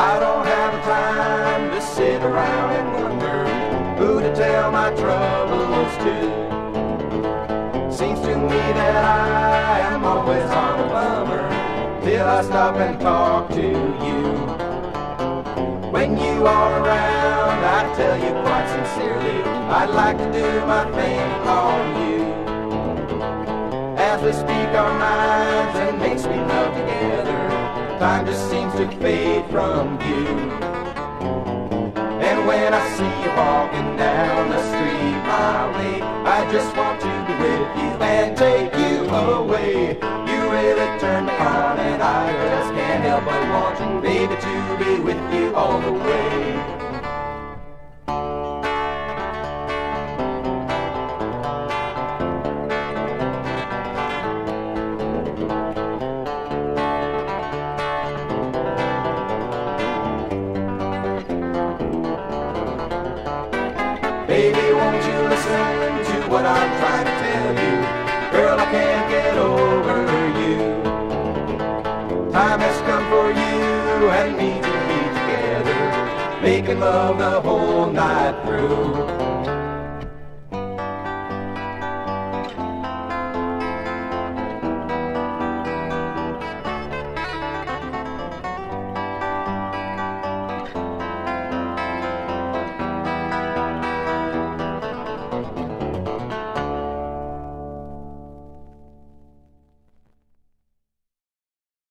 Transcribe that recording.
I don't have the time to sit around and wonder who to tell my troubles to. Seems to me that I am always on a bummer till I stop and talk to you. When you are around, I tell you quite sincerely, I'd like to do my thing on you. As we speak our minds and make sweet love together, time just seems to fade from view. And when I see you walking down the street my way, I just want to be with you and take you away. You really turn me on and I just can't help but wanting, baby, to be with you all the way. Has come for you and me to be together, making love the whole night through.